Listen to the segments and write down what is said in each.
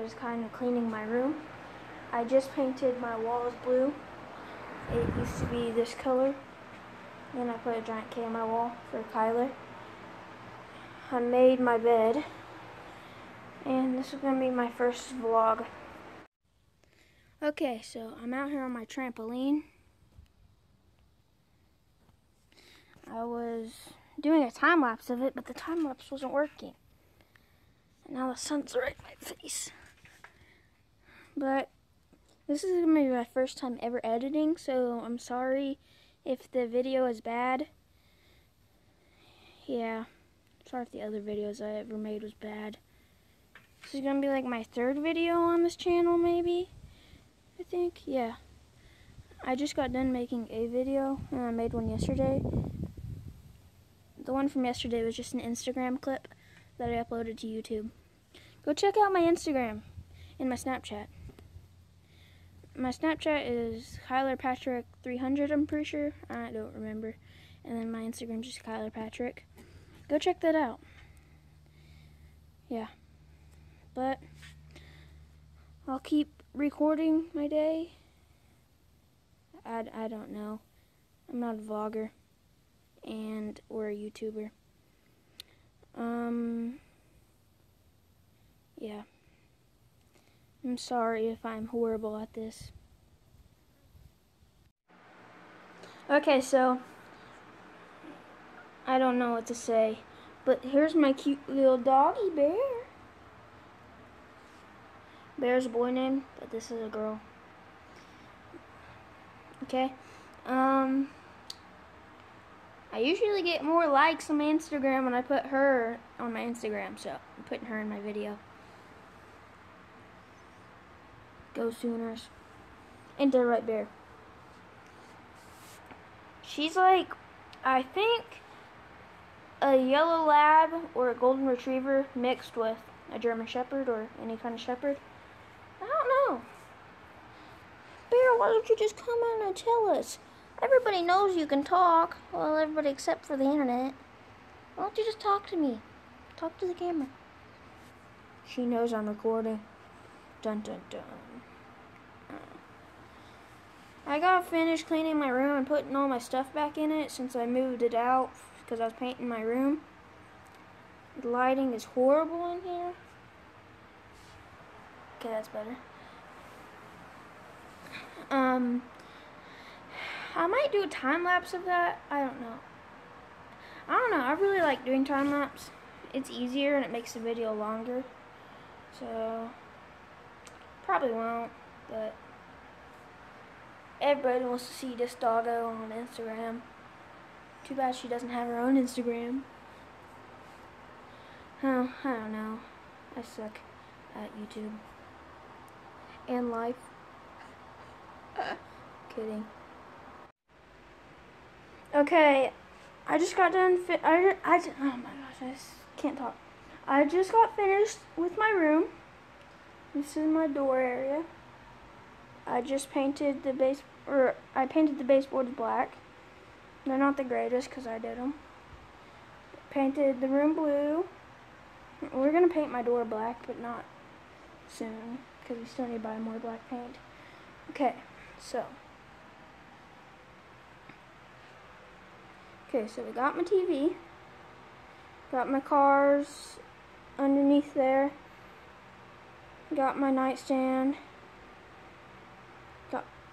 was kind of cleaning my room. I just painted my walls blue. It used to be this color. Then I put a giant K on my wall for Kyler. I made my bed. And this is going to be my first vlog. Okay, so I'm out here on my trampoline. I was doing a time lapse of it, but the time lapse wasn't working. And now the sun's right in my face. But this is going to be my first time ever editing, so I'm sorry if the video is bad. Yeah, sorry if the other videos I ever made was bad. This is going to be like my third video on this channel, maybe. I think, yeah. I just got done making a video, and I made one yesterday. The one from yesterday was just an Instagram clip that I uploaded to YouTube. Go check out my Instagram and my Snapchat. My Snapchat is Kyler Patrick 300, I'm pretty sure. I don't remember. And then my Instagram is just Kyler Patrick. Go check that out. Yeah. But I'll keep recording my day. I, I don't know. I'm not a vlogger and or a YouTuber. Um, yeah. I'm sorry if I'm horrible at this. Okay, so I don't know what to say, but here's my cute little doggy bear. Bear's a boy name, but this is a girl. Okay. Um I usually get more likes on my Instagram when I put her on my Instagram, so I'm putting her in my video. Go Sooners. And the right bear. She's like, I think, a yellow lab or a golden retriever mixed with a German shepherd or any kind of shepherd. I don't know. Bear, why don't you just come on and tell us? Everybody knows you can talk. Well, everybody except for the internet. Why don't you just talk to me? Talk to the camera. She knows I'm recording. Dun dun dun. I got finished cleaning my room and putting all my stuff back in it since I moved it out because I was painting my room. The lighting is horrible in here. Okay, that's better. Um, I might do a time lapse of that. I don't know. I don't know. I really like doing time lapse. It's easier and it makes the video longer. So, probably won't, but everybody wants to see this doggo on Instagram. Too bad she doesn't have her own Instagram. Oh, I don't know. I suck at YouTube. And life. Kidding. Okay, I just got done. Fi- I, I just, oh my gosh, I just can't talk. I just got finished with my room. This is my door area. I just painted the base, or I painted the baseboards black. They're not the greatest because I did them. Painted the room blue. We're gonna paint my door black, but not soon because we still need to buy more black paint. Okay, so. Okay, so we got my TV. Got my cars underneath there. Got my nightstand.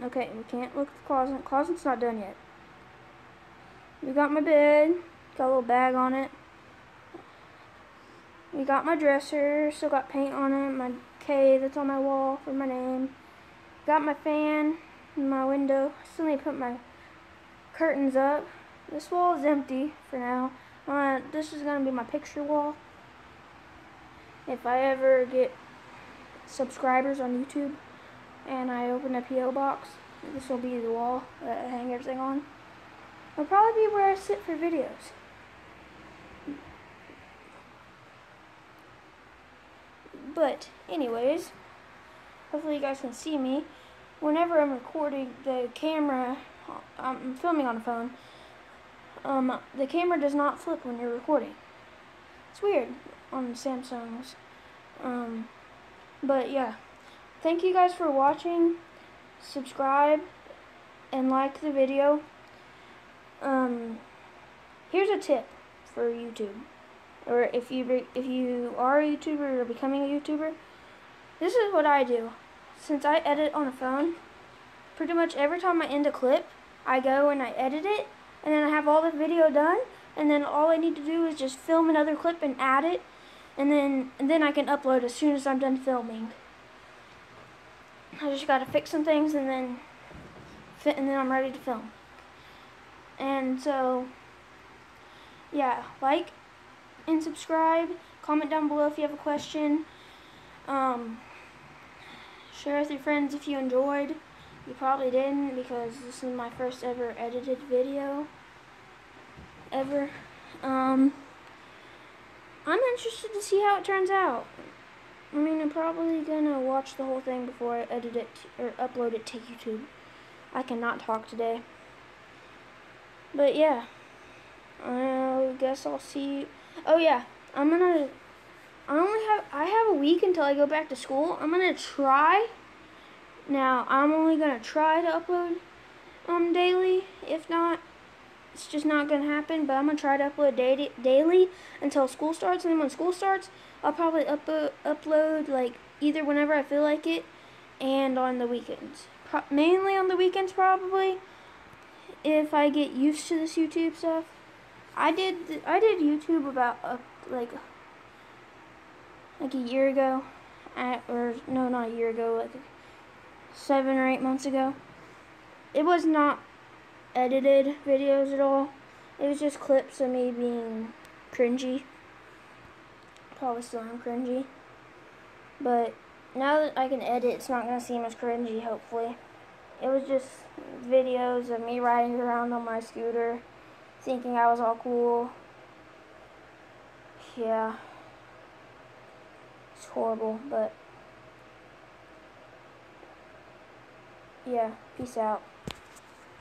Okay, we can't look at the closet. Closet's not done yet. We got my bed. Got a little bag on it. We got my dresser. Still got paint on it. My K that's on my wall for my name. Got my fan in my window. Still need to put my curtains up. This wall is empty for now. Uh, this is going to be my picture wall. If I ever get subscribers on YouTube and I open a P.O. box, this will be the wall that I hang everything on. It'll probably be where I sit for videos. But, anyways, hopefully you guys can see me. Whenever I'm recording the camera, I'm filming on a phone, um, the camera does not flip when you're recording. It's weird on Samsung's. Um, But yeah, thank you guys for watching. Subscribe and like the video. Um, here's a tip for YouTube, or if you if you are a YouTuber or becoming a YouTuber. This is what I do. Since I edit on a phone, pretty much every time I end a clip, I go and I edit it, and then I have all the video done, and then all I need to do is just film another clip and add it, and then and then I can upload as soon as I'm done filming. I just gotta fix some things and then fit, and then I'm ready to film. And so, yeah, like and subscribe. Comment down below if you have a question. Um, share with your friends if you enjoyed. You probably didn't because this is my first ever edited video ever. Um, I'm interested to see how it turns out. I mean, I'm probably gonna watch the whole thing before I edit it or upload it to YouTube. I cannot talk today. But yeah, I guess I'll see. You. Oh yeah, I'm gonna. I only have. I have a week until I go back to school. I'm gonna try. Now I'm only gonna try to upload um daily. If not, it's just not gonna happen. But I'm gonna try to upload daily daily until school starts. And then when school starts, I'll probably upload upload like either whenever I feel like it, and on the weekends. Pro mainly on the weekends, probably if I get used to this YouTube stuff. I did I did YouTube about uh, like like a year ago, or no, not a year ago, like seven or eight months ago. It was not edited videos at all. It was just clips of me being cringy. Probably still am cringy. But now that I can edit, it's not going to seem as cringy, hopefully. It was just videos of me riding around on my scooter, thinking I was all cool. Yeah. It's horrible, but... Yeah, peace out.